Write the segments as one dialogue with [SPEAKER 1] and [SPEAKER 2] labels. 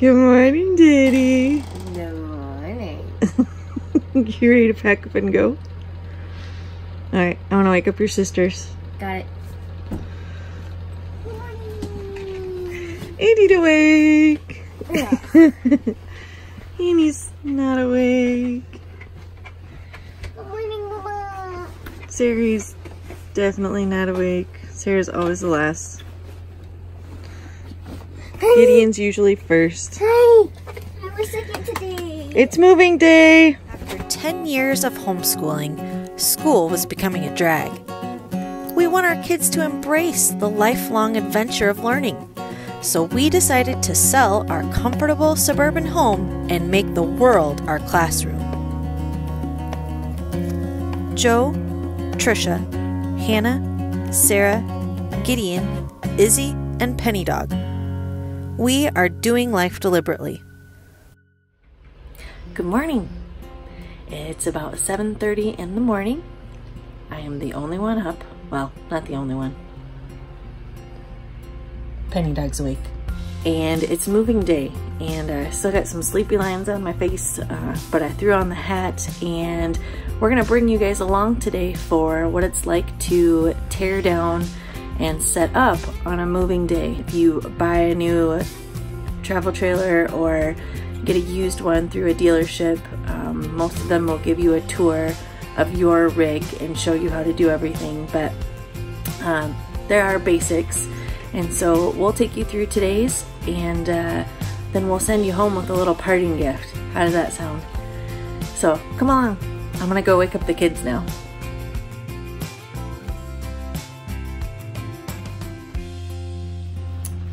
[SPEAKER 1] Good morning, Daddy.
[SPEAKER 2] Good morning.
[SPEAKER 1] you ready to pack up and go? Alright, I want to wake up your sisters.
[SPEAKER 2] Got it.
[SPEAKER 1] Andy's awake. Andy's not awake.
[SPEAKER 2] Good morning, Mama.
[SPEAKER 1] Sarah's definitely not awake. Sarah's always the last. Gideon's usually first.
[SPEAKER 2] Hi. I was second today.
[SPEAKER 1] It's moving day.
[SPEAKER 3] After 10 years of homeschooling, school was becoming a drag. We want our kids to embrace the lifelong adventure of learning. So we decided to sell our comfortable suburban home and make the world our classroom. Joe, Trisha, Hannah, Sarah, Gideon, Izzy, and Penny Dog. We are doing life deliberately. Good morning. It's about 7:30 in the morning. I am the only one up. Well, not the only one. Penny Dog's awake. And it's moving day, and I still got some sleepy lines on my face, uh, but I threw on the hat, and we're gonna bring you guys along today for what it's like to tear down and set up on a moving day. If you buy a new travel trailer or get a used one through a dealership, um, most of them will give you a tour of your rig and show you how to do everything, but um, there are basics. And so we'll take you through today's and uh, then we'll send you home with a little parting gift. How does that sound? So come along. I'm gonna go wake up the kids now.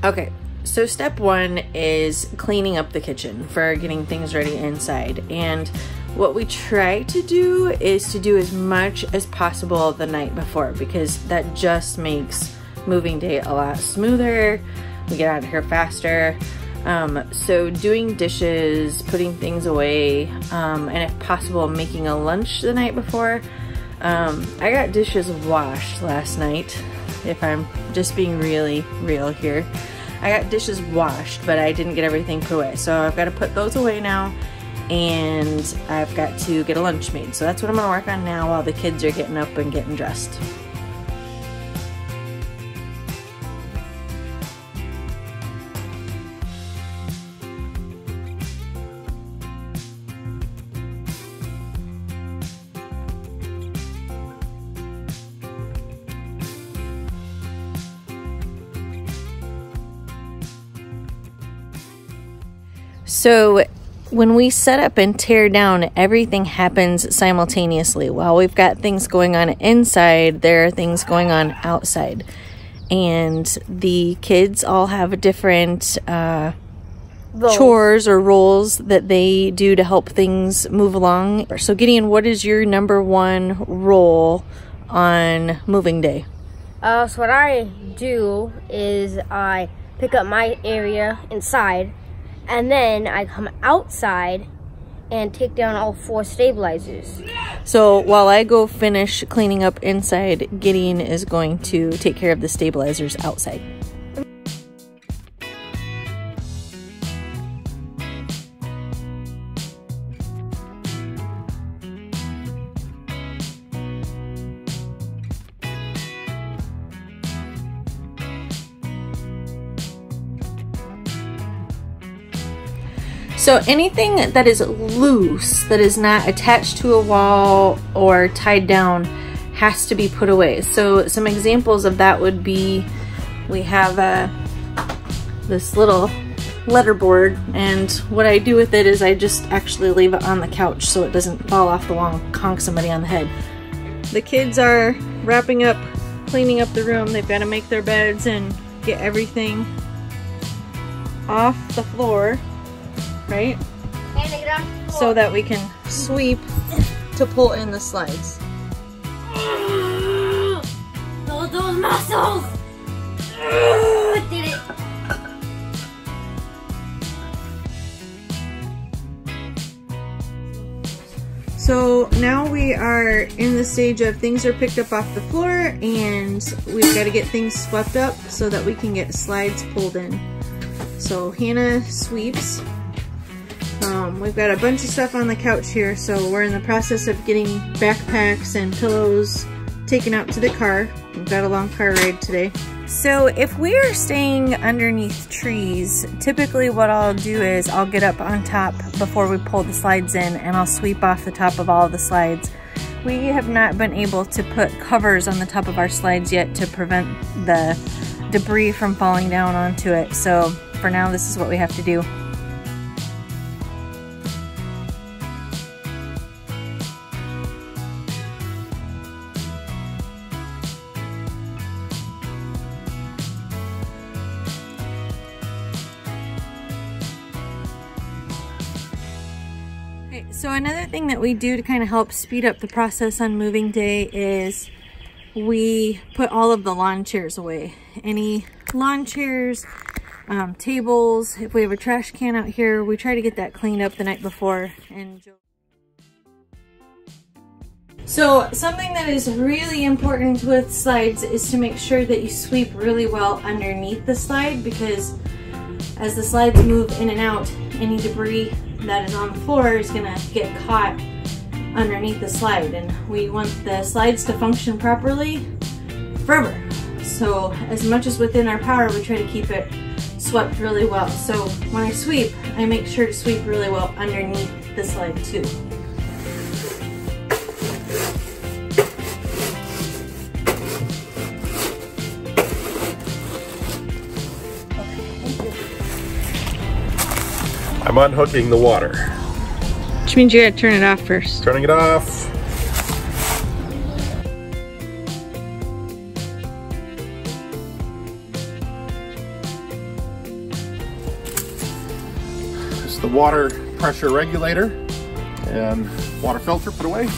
[SPEAKER 3] Okay, so step one is cleaning up the kitchen for getting things ready inside. And what we try to do is to do as much as possible the night before because that just makes moving day a lot smoother. We get out of here faster. Um, so doing dishes, putting things away, um, and if possible, making a lunch the night before. Um, I got dishes washed last night, if I'm just being really real here. I got dishes washed, but I didn't get everything put away. So I've got to put those away now, and I've got to get a lunch made. So that's what I'm gonna work on now while the kids are getting up and getting dressed. So when we set up and tear down, everything happens simultaneously. While we've got things going on inside, there are things going on outside. And the kids all have different uh, chores or roles that they do to help things move along. So, Gideon, what is your number one role on moving day?
[SPEAKER 2] Uh, so what I do is I pick up my area inside, and then I come outside and take down all four stabilizers.
[SPEAKER 1] So while I go finish cleaning up inside, Gideon is going to take care of the stabilizers outside. So anything that is loose, that is not attached to a wall or tied down, has to be put away. So some examples of that would be, we have uh, this little letterboard and what I do with it is I just actually leave it on the couch so it doesn't fall off the wall and conk somebody on the head. The kids are wrapping up, cleaning up the room. They've got to make their beds and get everything off the floor right? So that we can sweep to pull in the slides.
[SPEAKER 2] Those, those muscles! did it!
[SPEAKER 1] So now we are in the stage of things are picked up off the floor and we've got to get things swept up so that we can get slides pulled in.
[SPEAKER 3] So Hannah sweeps. Um, we've got a bunch of stuff on the couch here, so we're in the process of getting backpacks and pillows taken out to the car. We've got a long car ride today. So if we're staying underneath trees, typically what I'll do is I'll get up on top before we pull the slides in and I'll sweep off the top of all the slides. We have not been able to put covers on the top of our slides yet to prevent the debris from falling down onto it. So for now, this is what we have to do. Thing that we do to kind of help speed up the process on moving day is we put all of the lawn chairs away. Any lawn chairs, um, tables, if we have a trash can out here, we try to get that cleaned up the night before. And So something that is really important with slides is to make sure that you sweep really well underneath the slide because as the slides move in and out, any debris that is on the floor is gonna get caught underneath the slide and we want the slides to function properly forever. So as much as within our power, we try to keep it swept really well. So when I sweep, I make sure to sweep really well underneath the slide too.
[SPEAKER 4] I'm unhooking the water.
[SPEAKER 3] Which means you gotta turn it off first.
[SPEAKER 4] Turning it off. This is the water pressure regulator and water filter put away.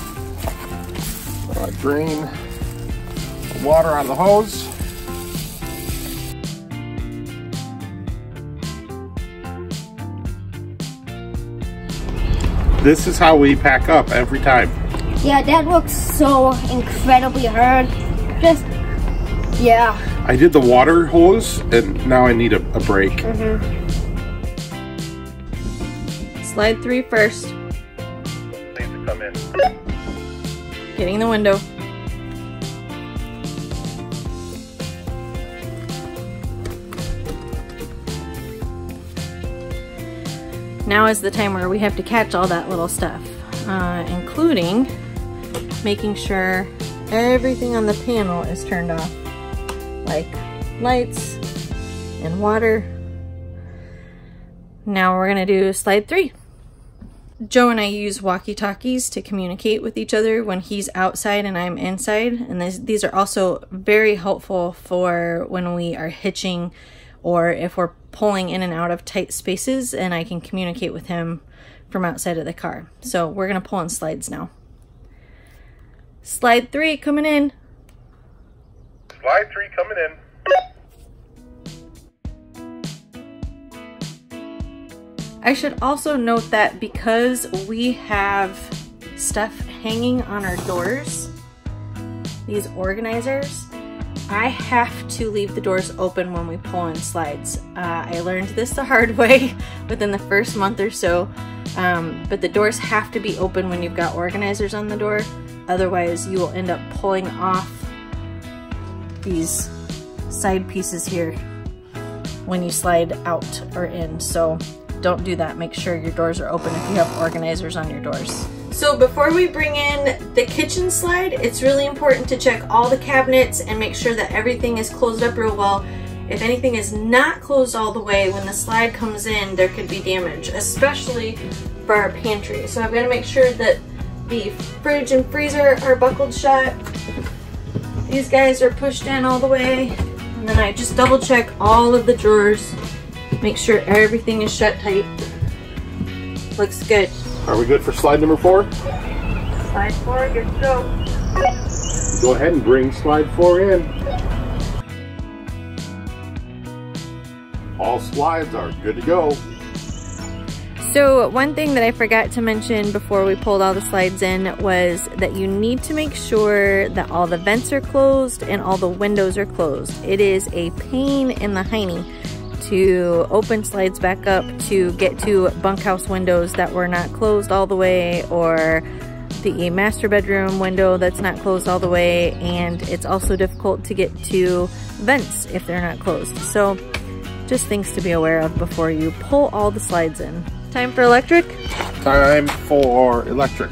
[SPEAKER 4] I drain the water out of the hose. This is how we pack up every time.
[SPEAKER 2] Yeah, that looks so incredibly hard. Just, yeah.
[SPEAKER 4] I did the water hose and now I need a, a break. Mm-hmm.
[SPEAKER 3] Slide three first,
[SPEAKER 4] Need to come in.
[SPEAKER 3] getting the window. Now is the time where we have to catch all that little stuff, uh, including making sure everything on the panel is turned off, like lights and water. Now we're gonna do slide three. Joe and I use walkie-talkies to communicate with each other when he's outside and I'm inside. And this, these are also very helpful for when we are hitching or if we're pulling in and out of tight spaces and I can communicate with him from outside of the car. So we're gonna pull on slides now. Slide three coming in.
[SPEAKER 4] Slide three coming in.
[SPEAKER 3] I should also note that because we have stuff hanging on our doors, these organizers, I have to leave the doors open when we pull in slides. Uh, I learned this the hard way within the first month or so, um, but the doors have to be open when you've got organizers on the door. Otherwise, you will end up pulling off these side pieces here when you slide out or in. So don't do that. Make sure your doors are open if you have organizers on your doors. So before we bring in the kitchen slide, it's really important to check all the cabinets and make sure that everything is closed up real well. If anything is not closed all the way, when the slide comes in, there could be damage, especially for our pantry. So I've got to make sure that the fridge and freezer are buckled shut. These guys are pushed in all the way. And then I just double check all of the drawers. Make sure everything is shut tight. Looks good.
[SPEAKER 4] Are we good for slide number four?
[SPEAKER 3] Slide four, good to go.
[SPEAKER 4] Go ahead and bring slide four in. All slides are good to go.
[SPEAKER 3] So one thing that I forgot to mention before we pulled all the slides in was that you need to make sure that all the vents are closed and all the windows are closed. It is a pain in the hiney to open slides back up to get to bunkhouse windows that were not closed all the way or the master bedroom window that's not closed all the way and it's also difficult to get to vents if they're not closed. So just things to be aware of before you pull all the slides in. Time for electric?
[SPEAKER 4] Time for electric.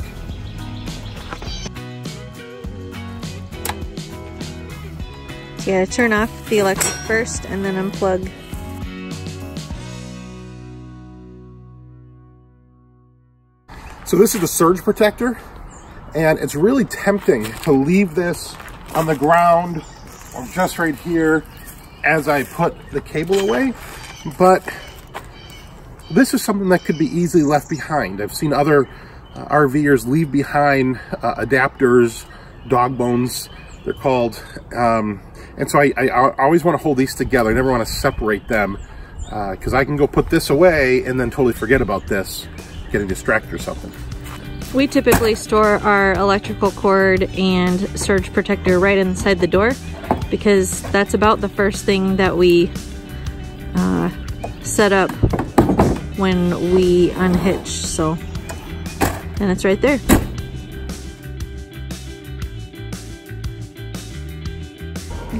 [SPEAKER 3] So you gotta turn off the electric first and then unplug.
[SPEAKER 4] So this is the surge protector and it's really tempting to leave this on the ground or just right here as I put the cable away, but this is something that could be easily left behind. I've seen other uh, RVers leave behind uh, adapters, dog bones, they're called. Um, and so I, I, always want to hold these together. I never want to separate them because uh, I can go put this away and then totally forget about this, getting distracted or something.
[SPEAKER 3] We typically store our electrical cord and surge protector right inside the door because that's about the first thing that we uh, set up when we unhitch. So, and it's right there.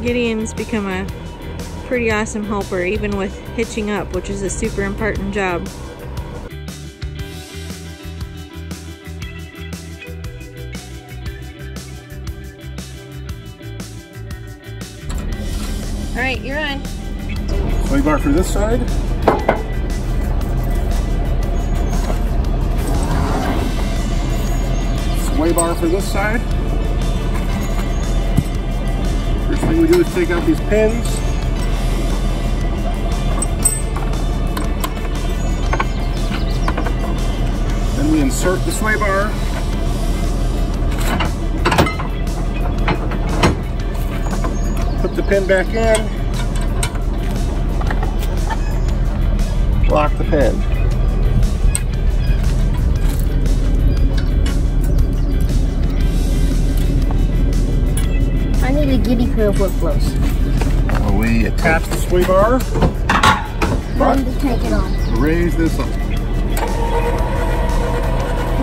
[SPEAKER 3] Gideon's become a pretty awesome helper, even with hitching up, which is a super important job. Right, you're on.
[SPEAKER 4] Sway bar for this side. Sway bar for this side. First thing we do is take out these pins. Then we insert the sway bar. Put the pin back in. Lock the pin.
[SPEAKER 2] I need a giddy curve with flows.
[SPEAKER 4] We attach the sway bar.
[SPEAKER 2] Then to take it on.
[SPEAKER 4] Raise this up.
[SPEAKER 2] If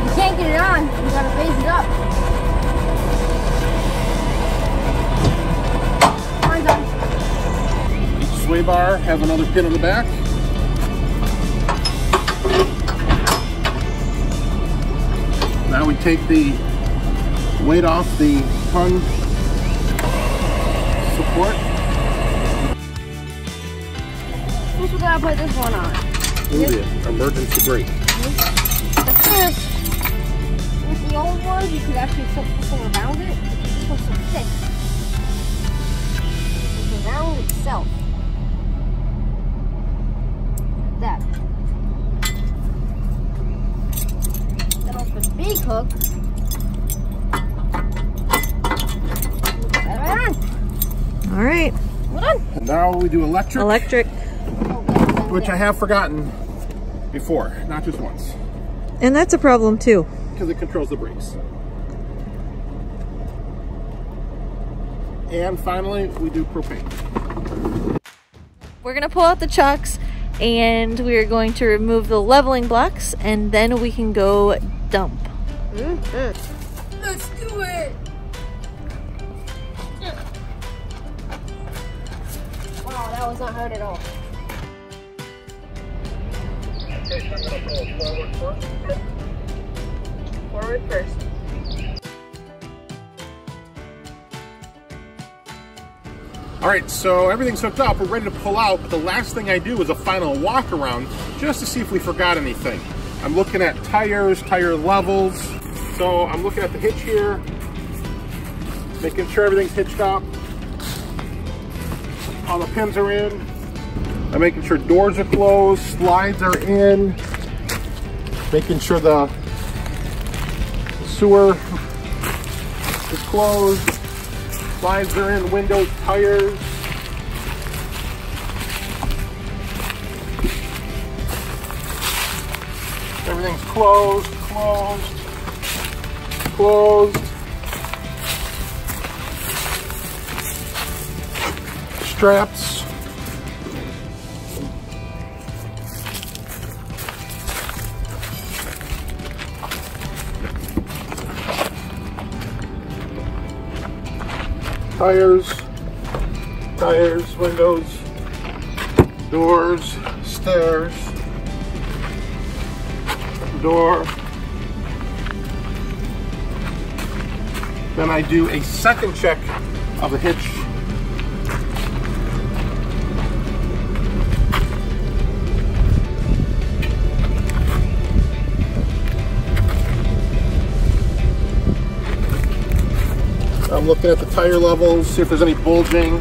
[SPEAKER 2] you can't get it on, you gotta raise it up. Mine's on.
[SPEAKER 4] Each sway bar has another pin in the back. Now we take the weight off the tongue support.
[SPEAKER 2] First we gotta put this one on.
[SPEAKER 4] Emergency brake.
[SPEAKER 2] The first, with the old one, you could actually put this one around it.
[SPEAKER 4] We do electric,
[SPEAKER 3] electric.
[SPEAKER 4] which I have forgotten before, not just once,
[SPEAKER 3] And that's a problem too.
[SPEAKER 4] because it controls the brakes. And finally, we do propane.
[SPEAKER 3] We're gonna pull out the chocks and we are going to remove the leveling blocks and then we can go dump. Mm-hmm.
[SPEAKER 2] Let's do it. Not hard at all.
[SPEAKER 3] Forward first.
[SPEAKER 4] All right, so everything's hooked up. We're ready to pull out, but the last thing I do is a final walk around just to see if we forgot anything. I'm looking at tires, tire levels. So I'm looking at the hitch here, making sure everything's hitched up. All the pins are in. I'm making sure doors are closed, slides are in. Making sure the sewer is closed. Slides are in, windows, tires. Everything's closed, closed, closed. straps. Tires, tires, windows, doors, stairs, door. Then I do a second check of the hitch looking at the tire levels, see if there's any bulging.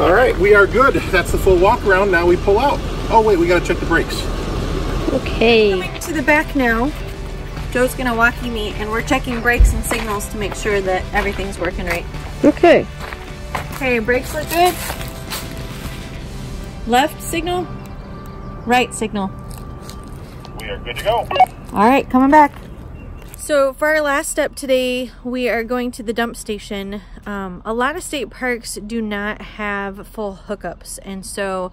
[SPEAKER 4] All right, we are good. That's the full walk around. Now we pull out. Oh wait, we gotta check the brakes.
[SPEAKER 2] Okay.
[SPEAKER 3] Coming to the back now. Joe's gonna walkie me and we're checking brakes and signals to make sure that everything's working right.
[SPEAKER 2] Okay.
[SPEAKER 3] Okay, brakes look good. Left signal, right signal.
[SPEAKER 4] We are good to go.
[SPEAKER 3] All right, coming back. So for our last step today, we are going to the dump station. Um, a lot of state parks do not have full hookups. And so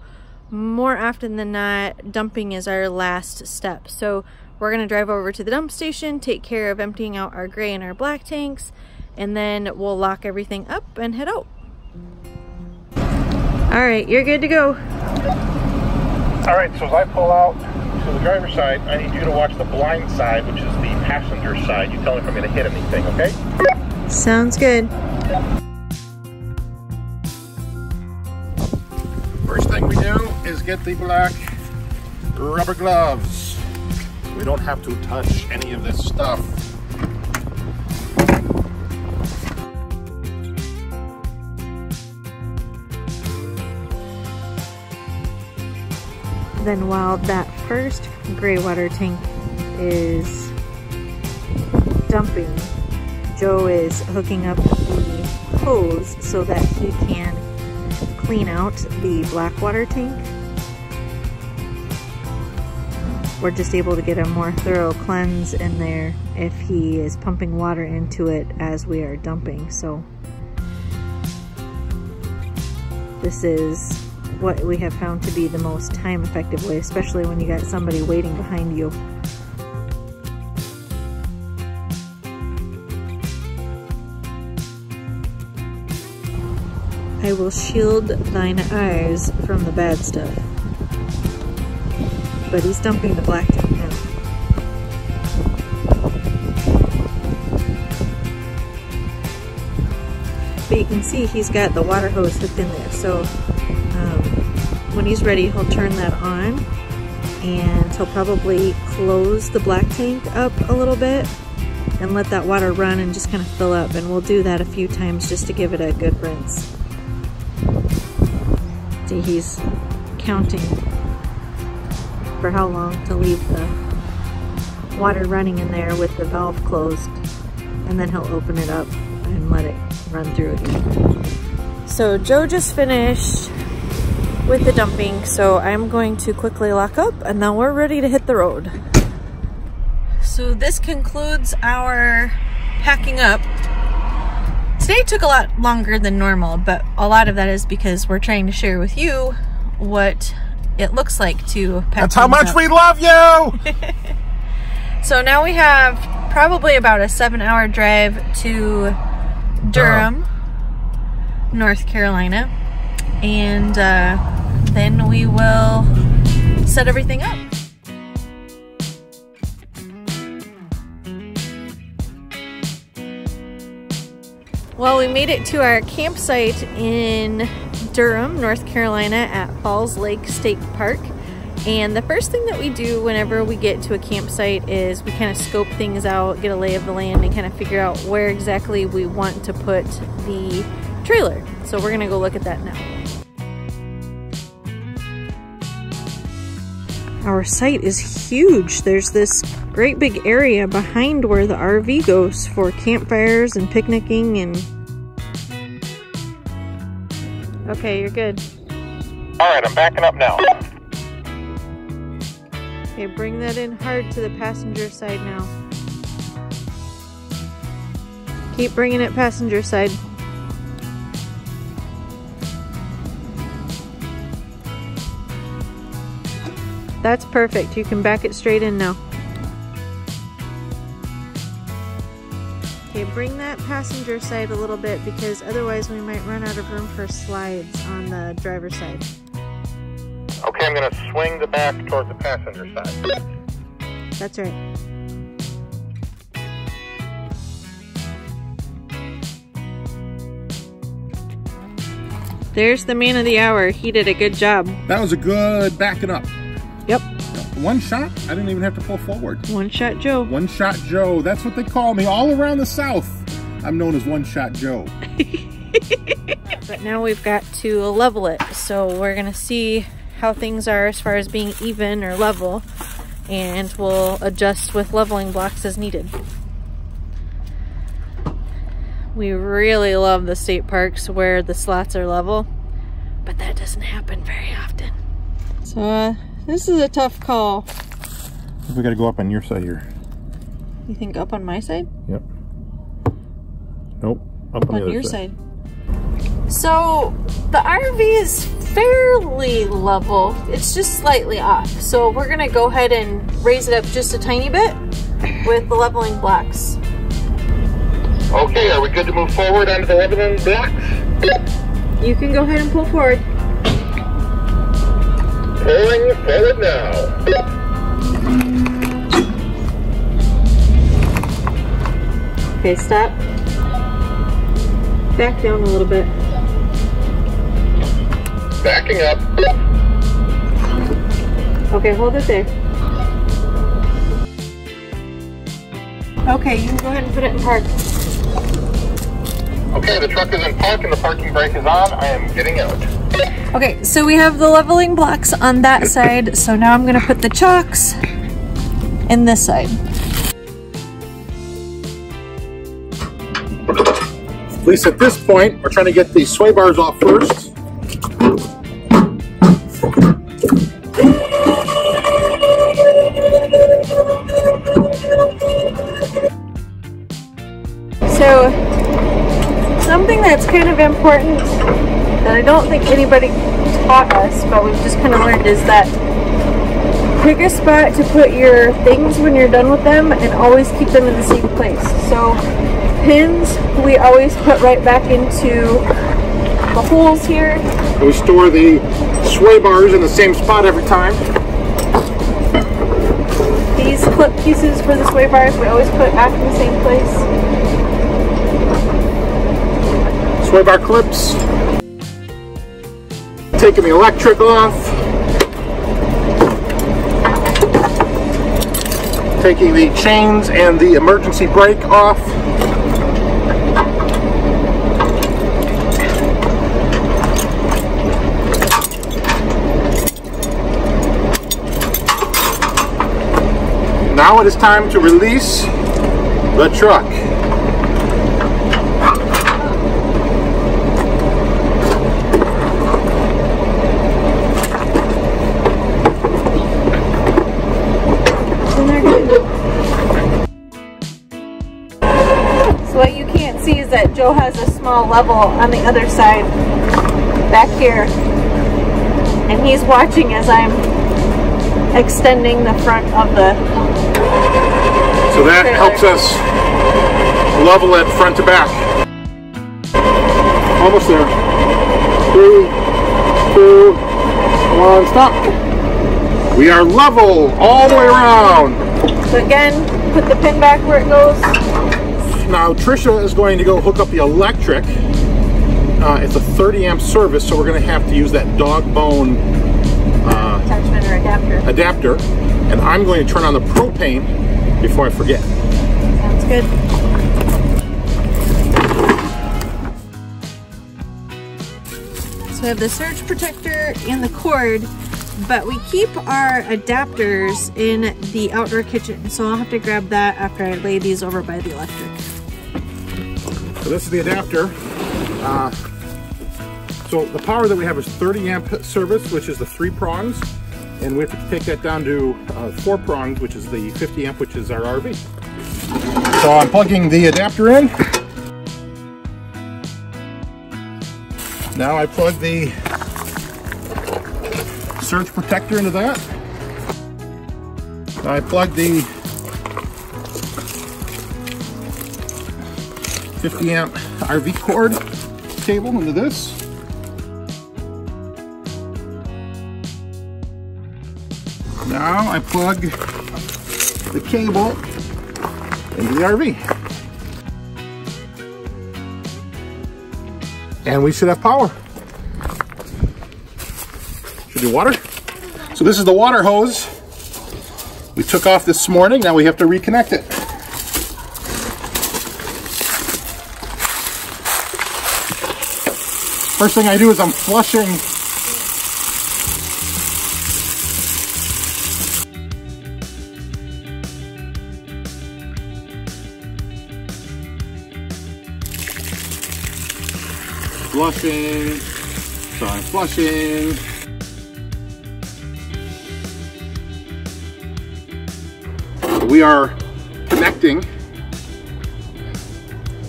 [SPEAKER 3] more often than not, dumping is our last step. So we're gonna drive over to the dump station, take care of emptying out our gray and our black tanks, and then we'll lock everything up and head out. All right, you're good to go.
[SPEAKER 4] All right, so as I pull out to the driver's side, I need you to watch the blind side, which is the passenger side. You tell me if I'm gonna hit anything, okay?
[SPEAKER 3] Sounds good.
[SPEAKER 4] First thing we do is get the black rubber gloves. We don't have to touch any of this stuff.
[SPEAKER 3] Then while that first gray water tank is dumping, Joe is hooking up the hose so that he can clean out the black water tank. We're just able to get a more thorough cleanse in there if he is pumping water into it as we are dumping. So this is what we have found to be the most time effective way, especially when you got somebody waiting behind you. I will shield thine eyes from the bad stuff. But he's dumping the black tank now. But you can see he's got the water hose hooked in there, so when he's ready, he'll turn that on and he'll probably close the black tank up a little bit and let that water run and just kind of fill up. And we'll do that a few times just to give it a good rinse. See, he's counting for how long to leave the water running in there with the valve closed. And then he'll open it up and let it run through again. So Joe just finished with the dumping, so I'm going to quickly lock up and then we're ready to hit the road. So this concludes our packing up. Today took a lot longer than normal, but a lot of that is because we're trying to share with you what it looks like to pack
[SPEAKER 4] That's how much
[SPEAKER 3] up.
[SPEAKER 4] we love you!
[SPEAKER 3] So now we have probably about a seven hour drive to Durham, North Carolina. And uh, then we will set everything up. Well, we made it to our campsite in Durham, North Carolina at Falls Lake State Park. And the first thing that we do whenever we get to a campsite is we kind of scope things out, get a lay of the land, and kind of figure out where exactly we want to put the trailer. So we're gonna go look at that now. Our site is huge. There's this great big area behind where the RV goes for campfires and picnicking and... Okay, you're good.
[SPEAKER 4] All right, I'm backing up now.
[SPEAKER 3] Okay, bring that in hard to the passenger side now. Keep bringing it passenger side. That's perfect. You can back it straight in now. Okay, bring that passenger side a little bit because otherwise we might run out of room for slides on the driver's side.
[SPEAKER 4] Okay, I'm gonna swing the back toward the passenger side.
[SPEAKER 3] That's right. There's the man of the hour. He did a good job.
[SPEAKER 4] That was a good backing up.
[SPEAKER 3] Yep.
[SPEAKER 4] One shot, I didn't even have to pull forward.
[SPEAKER 3] One shot Joe.
[SPEAKER 4] One shot Joe, that's what they call me all around the South. I'm known as One Shot Joe.
[SPEAKER 3] But now we've got to level it. So we're going to see how things are as far as being even or level. And we'll adjust with leveling blocks as needed. We really love the state parks where the slots are level. But that doesn't happen very often. So uh, this is a tough call.
[SPEAKER 4] We gotta go up on your side here.
[SPEAKER 3] You think up on my side?
[SPEAKER 4] Yep. Nope. Up on,
[SPEAKER 3] on
[SPEAKER 4] the other
[SPEAKER 3] your
[SPEAKER 4] side.
[SPEAKER 3] side. So the RV is fairly level. It's just slightly off. So we're gonna go ahead and raise it up just a tiny bit with the leveling blocks.
[SPEAKER 4] Okay, are we good to move forward onto the leveling blocks?
[SPEAKER 3] You can go ahead and pull forward.
[SPEAKER 4] Pulling forward now.
[SPEAKER 3] Okay, stop. Back down a little bit.
[SPEAKER 4] Backing up.
[SPEAKER 3] Okay, hold it there. Okay, you can go ahead and put it in park.
[SPEAKER 4] Okay, the truck is in park and the parking brake is on. I am getting out.
[SPEAKER 3] Okay, so we have the leveling blocks on that side. So now I'm gonna put the chocks in this side.
[SPEAKER 4] At least at this point, we're trying to get the sway bars off first.
[SPEAKER 3] So, something that's kind of important that I don't think anybody taught us, but we've just kind of learned is that pick a spot to put your things when you're done with them and always keep them in the same place. So, pins we always put right back into the holes here.
[SPEAKER 4] We store the sway bars in the same spot every time.
[SPEAKER 3] These clip pieces for the sway bars we always put back in the same place.
[SPEAKER 4] Sway bar clips. Taking the electric off. Taking the chains and the emergency brake off. Now it is time to release the truck.
[SPEAKER 3] Small level on the other side back here. And he's watching as I'm extending the front of the
[SPEAKER 4] So that
[SPEAKER 3] Trailer.
[SPEAKER 4] helps us level it front to back. Almost there. Three, two, one, stop. We are level all the way around.
[SPEAKER 3] So again, put the pin back where it goes.
[SPEAKER 4] Now Trisha is going to go hook up the electric. Uh, it's a 30 amp service, so we're going to have to use that dog bone uh,
[SPEAKER 3] Attachment or adapter.
[SPEAKER 4] adapter. And I'm going to turn on the propane before I forget.
[SPEAKER 3] Sounds good. So we have the surge protector and the cord, but we keep our adapters in the outdoor kitchen. So I'll have to grab that after I lay these over by the electric.
[SPEAKER 4] So this is the adapter. Uh, so the power that we have is 30 amp service, which is the three prongs. And we have to take that down to uh, four prongs, which is the 50 amp, which is our RV. So I'm plugging the adapter in. Now I plug the surge protector into that. I plug the 50 amp RV cord cable into this. Now I plug the cable into the RV. And we should have power. Should be water. So this is the water hose we took off this morning. Now we have to reconnect it. First thing I do is I'm flushing flushing, so I'm flushing. We are connecting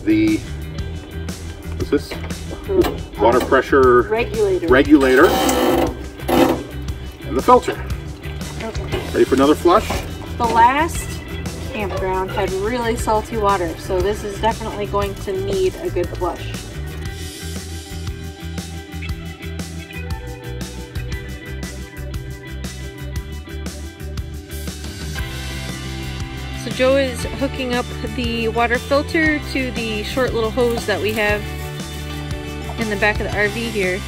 [SPEAKER 4] the? Water pressure
[SPEAKER 3] Regulator.
[SPEAKER 4] regulator and the filter. Ready for another flush?
[SPEAKER 3] The last campground had really salty water, so this is definitely going to need a good flush. So Joe is hooking up the water filter to the short little hose that we have in the back of the RV here.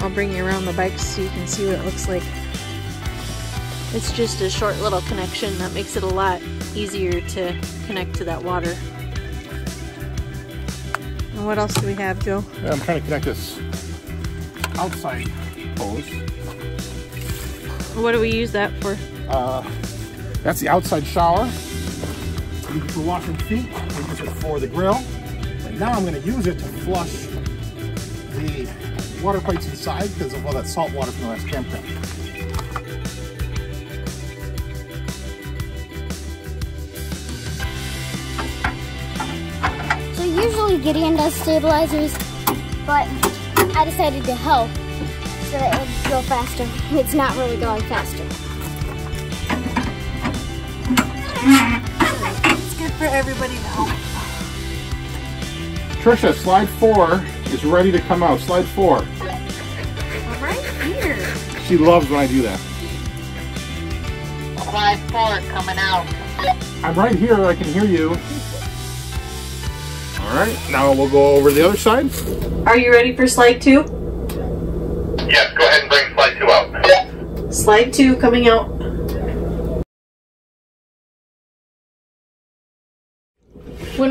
[SPEAKER 3] I'll bring you around the bike so you can see what it looks like. It's just a short little connection that makes it a lot easier to connect to that water. And what else do we have, Joe?
[SPEAKER 4] Yeah, I'm trying to connect this outside hose.
[SPEAKER 3] What do we use that for?
[SPEAKER 4] Uh, that's the outside shower. For washing feet. We use it for the grill. And now I'm going to use it to flush the water pipes inside because of all that salt water from the last campground.
[SPEAKER 2] So usually Gideon does stabilizers, but I decided to help so that it would go faster. It's not really going faster.
[SPEAKER 3] It's good for everybody now.
[SPEAKER 4] Trisha, slide four is ready to come out. Slide four.
[SPEAKER 3] I'm right here.
[SPEAKER 4] She loves when I do that.
[SPEAKER 5] Slide four coming out.
[SPEAKER 4] I'm right here. I can hear you. All right. Now we'll go over the other side.
[SPEAKER 3] Are you ready for slide two?
[SPEAKER 5] Yes, go ahead and bring slide two out.
[SPEAKER 3] Slide two coming out.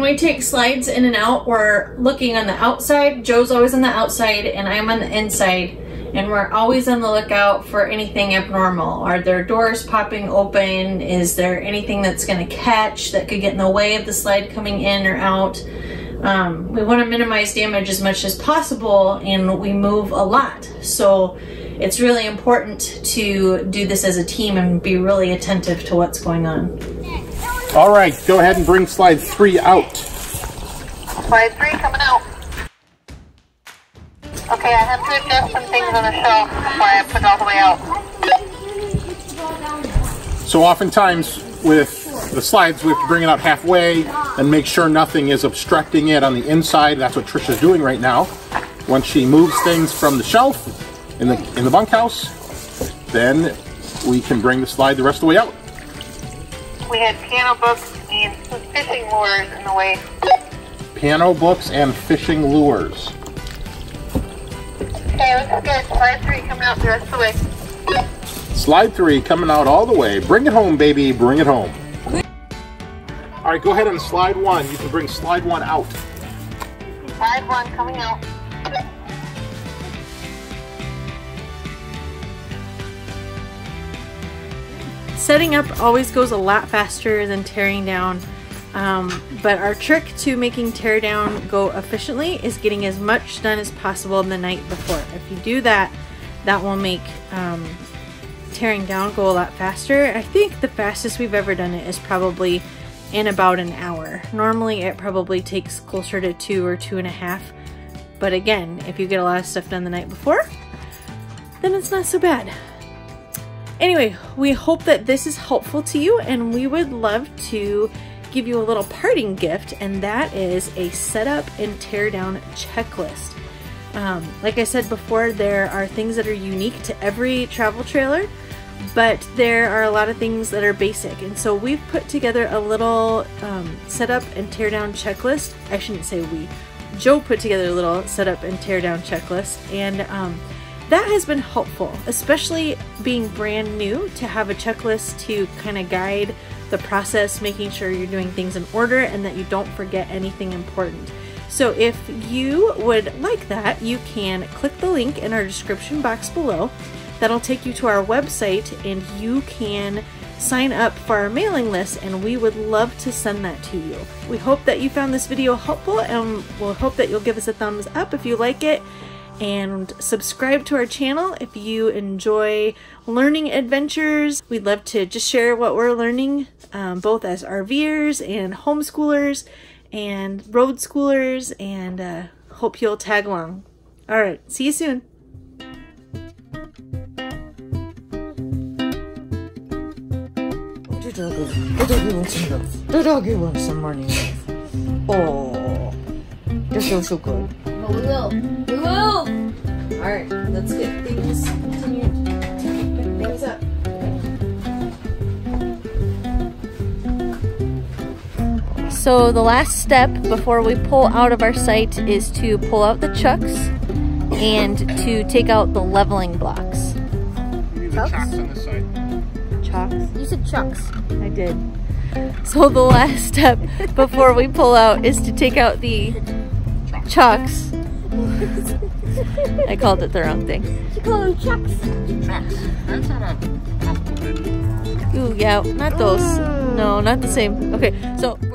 [SPEAKER 3] We take slides in and out, we're looking on the outside. Joe's always on the outside and I'm on the inside. And we're always on the lookout for anything abnormal. Are there doors popping open? Is there anything that's gonna catch that could get in the way of the slide coming in or out? Um, we wanna minimize damage as much as possible and we move a lot. So it's really important to do this as a team and be really attentive to what's going on.
[SPEAKER 4] All right. Go ahead and bring slide three out.
[SPEAKER 5] Slide three coming out. Okay, I have to adjust some things on the shelf before I put it all the way out.
[SPEAKER 4] So oftentimes with the slides, we have to bring it out halfway and make sure nothing is obstructing it on the inside. That's what Trisha's doing right now. Once she moves things from the shelf in the in the bunkhouse, then we can bring the slide the rest of the way out.
[SPEAKER 5] We had piano books and some fishing lures in the way.
[SPEAKER 4] Piano books and fishing lures.
[SPEAKER 5] Okay, looks good. Slide three coming out the rest of the way.
[SPEAKER 4] Slide three coming out all the way. Bring it home, baby. Bring it home. All right, go ahead and slide one. You can bring slide one out.
[SPEAKER 5] Slide one coming out.
[SPEAKER 3] Setting up always goes a lot faster than tearing down. Um, but our trick to making tear down go efficiently is getting as much done as possible the night before. If you do that, that will make um, tearing down go a lot faster. I think the fastest we've ever done it is probably in about an hour. Normally it probably takes closer to two or two and a half. But again, if you get a lot of stuff done the night before, then it's not so bad. Anyway, we hope that this is helpful to you and we would love to give you a little parting gift, and that is a setup and tear down checklist. Um, like I said before, there are things that are unique to every travel trailer, but there are a lot of things that are basic. And so we've put together a little um, setup and tear down checklist. I shouldn't say we. Joe put together a little setup and tear down checklist, and um, that has been helpful, especially being brand new to have a checklist to kind of guide the process, making sure you're doing things in order and that you don't forget anything important. So if you would like that, you can click the link in our description box below. That'll take you to our website and you can sign up for our mailing list and we would love to send that to you. We hope that you found this video helpful and we'll hope that you'll give us a thumbs up if you like it and subscribe to our channel if you enjoy learning adventures. We'd love to just share what we're learning um, both as RVers and homeschoolers and road schoolers and uh, hope you'll tag along. All right, see you soon. The doggy, wants some love. The doggy wants some love. Oh, this feels so good.
[SPEAKER 2] But we will. We will.
[SPEAKER 3] All right, let's get things continue to pick things up. So the last step before we pull out of our site is to pull out the chucks and to take out the leveling blocks.
[SPEAKER 4] You need the
[SPEAKER 2] Chucks?
[SPEAKER 4] chocks on the side.
[SPEAKER 3] Chalks?
[SPEAKER 2] You said chucks.
[SPEAKER 3] I did. So the last step before we pull out is to take out the chucks. I called it the wrong thing.
[SPEAKER 2] You call them chucks.
[SPEAKER 4] Chocks. That's not a compliment.
[SPEAKER 3] Ooh, yeah, not those. Mm. No, not the same. Okay, so we're